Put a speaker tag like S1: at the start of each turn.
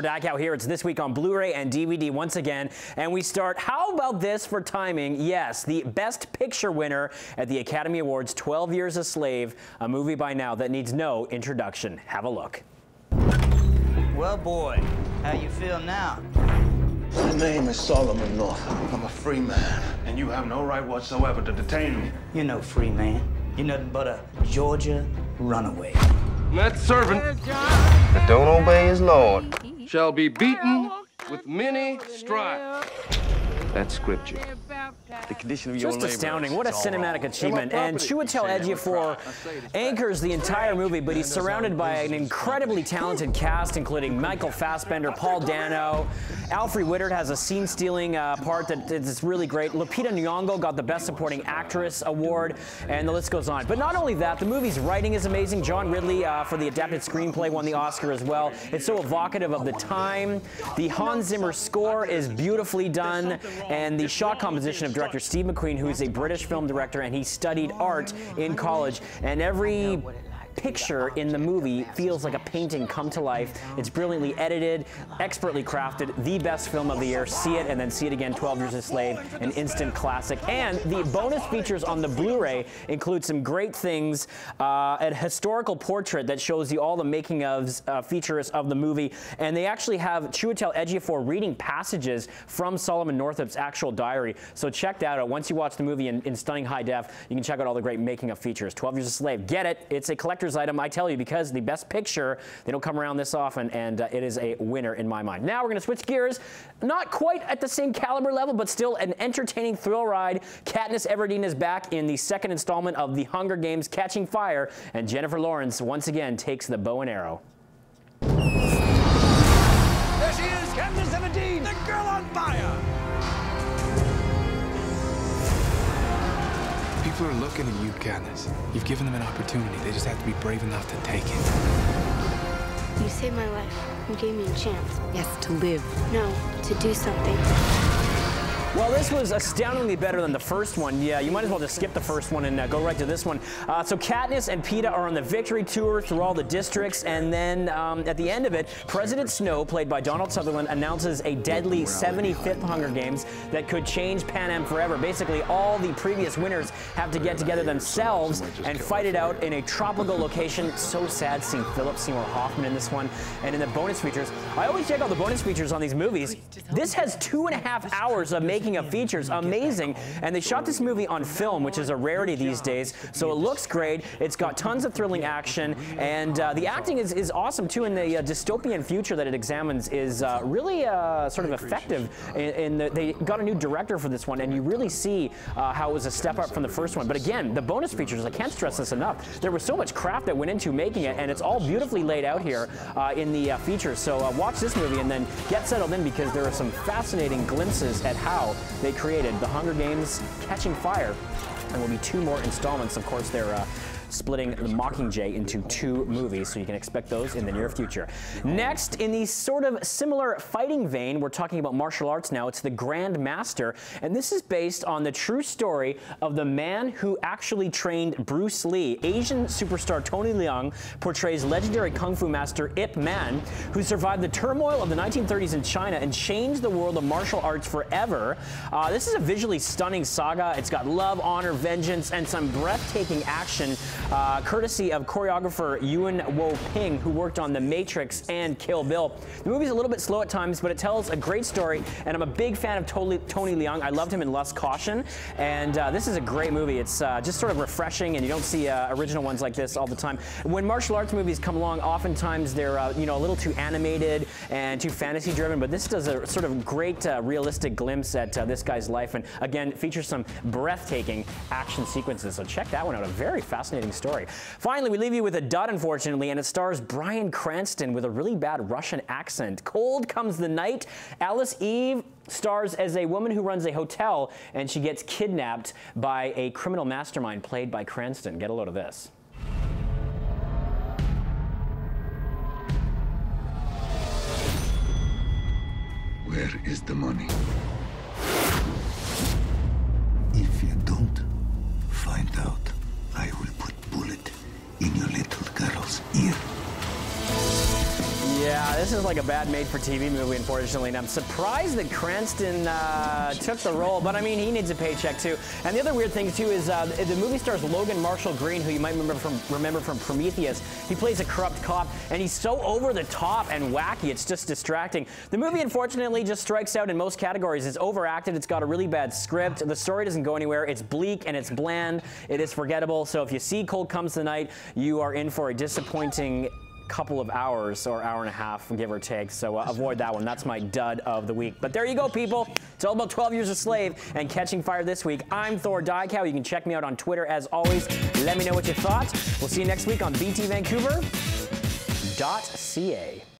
S1: Thor Diakow here. It's this week on Blu-ray and DVD once again. And we start, how about this for timing? Yes, the Best Picture winner at the Academy Awards, 12 Years a Slave, a movie by now that needs no introduction. Have a look.
S2: Well, boy, how you feel now?
S3: My name is Solomon Northup. I'm a free man, and you have no right whatsoever to detain me.
S2: You're no free man. You're nothing but a Georgia runaway.
S4: That servant that don't obey his lord shall be beaten with many stripes. That's scripture.
S5: The condition of your
S1: Just astounding. What a cinematic achievement. And Chiwetel Ejiofor anchors the entire movie, but he's surrounded by an incredibly talented cast, including Michael Fassbender, Paul Dano. Alfre Woodard has a scene-stealing uh, part that is really great. Lupita Nyong'o got the Best Supporting Actress award, and the list goes on. But not only that, the movie's writing is amazing. John Ridley, uh, for the adapted screenplay, won the Oscar as well. It's so evocative of the time. The Hans Zimmer score is beautifully done, and the shot composition of director Steve McQueen, who is a British film director, and he studied art in college. And every picture in the movie feels like a painting come to life. It's brilliantly edited, expertly crafted, the best film of the year. See it and then see it again, 12 Years a Slave, an instant classic. And the bonus features on the Blu-ray include some great things, uh, a historical portrait that shows you all the making ofs, uh, features of the movie, and they actually have Chiwetel Ejiofor reading passages from Solomon Northup's actual diary. So check that out. Once you watch the movie in, in stunning high def, you can check out all the great making of features. 12 Years a Slave. Get it. It's a collector's item, I tell you, because the best picture, they don't come around this often, and uh, it is a winner in my mind. Now we're going to switch gears. Not quite at the same caliber level, but still an entertaining thrill ride. Katniss Everdeen is back in the second installment of The Hunger Games Catching Fire, and Jennifer Lawrence once again takes the bow and arrow.
S6: There she is, Katniss Everdeen, the girl on fire.
S7: People are looking at you, Katniss. You've given them an opportunity. They just have to be brave enough to take it.
S8: You saved my life. You gave me a chance.
S9: Yes, to live.
S8: No, to do something.
S1: Well, this was astoundingly better than the first one. Yeah, you might as well just skip the first one and uh, go right to this one. Uh, so Katniss and Peeta are on the victory tour through all the districts, and then um, at the end of it, President Snow, played by Donald Sutherland, announces a deadly 75th Hunger Games that could change Panem forever. Basically, all the previous winners have to get together themselves and fight it out in a tropical location. So sad seeing Philip Seymour Hoffman in this one. And in the bonus features, I always check out the bonus features on these movies. This has two and a half hours of making of features, amazing. And they shot this movie on film, which is a rarity these days. So it looks great. It's got tons of thrilling action, and uh, the acting is, is awesome too. And the uh, dystopian future that it examines is uh, really uh, sort of effective. In the, they got a new director for this one, and you really see uh, how it was a step up from the first one. But again, the bonus features, I can't stress this enough. There was so much craft that went into making it, and it's all beautifully laid out here uh, in the features. So watch this movie and then get settled in because there are some fascinating glimpses at how they created The Hunger Games Catching Fire. And will be two more installments. Of course, they're uh, splitting The Mockingjay into two movies, so you can expect those in the near future. Next, in the sort of similar fighting vein, we're talking about martial arts now. It's The Grandmaster, and this is based on the true story of the man who actually trained Bruce Lee. Asian superstar Tony Leung portrays legendary kung fu master Ip Man, who survived the turmoil of the 1930s in China and changed the world of martial arts forever. Uh, this is a visually stunning saga. It's got love, honor, vengeance, and some breathtaking action uh, courtesy of choreographer Yuen Wo Ping, who worked on The Matrix and Kill Bill. The movie's a little bit slow at times, but it tells a great story, and I'm a big fan of Tony, Tony Leung. I loved him in Lust Caution, and uh, this is a great movie. It's uh, just sort of refreshing, and you don't see uh, original ones like this all the time. When martial arts movies come along, oftentimes they're uh, you know a little too animated and too fantasy driven, but this does a sort of great uh, realistic glimpse at this guy's life, and again features some breathtaking action sequences. So check that one out. A very fascinating story. Finally, we leave you with a dud, unfortunately, and it stars Bryan Cranston with a really bad Russian accent. Cold Comes the Night. Alice Eve stars as a woman who runs a hotel, and she gets kidnapped by a criminal mastermind played by Cranston. Get a load of this.
S3: Where is the money?
S1: This is like a bad made-for-TV movie, unfortunately, and I'm surprised that Cranston uh, took the role, but I mean, he needs a paycheck too. And the other weird thing too is uh, the movie stars Logan Marshall Green, who you might remember from remember from Prometheus. He plays a corrupt cop, and he's so over the top and wacky, it's just distracting. The movie, unfortunately, just strikes out in most categories. It's overacted, it's got a really bad script, the story doesn't go anywhere, it's bleak and it's bland, it is forgettable. So if you see Cold Comes the Night, you are in for a disappointing couple of hours or hour and a half, give or take. So uh, avoid that one. That's my dud of the week. But there you go, people. It's all about 12 Years a Slave and Catching Fire this week. I'm Thor Diakow. You can check me out on Twitter as always. Let me know what you thought. We'll see you next week on BTVancouver.ca.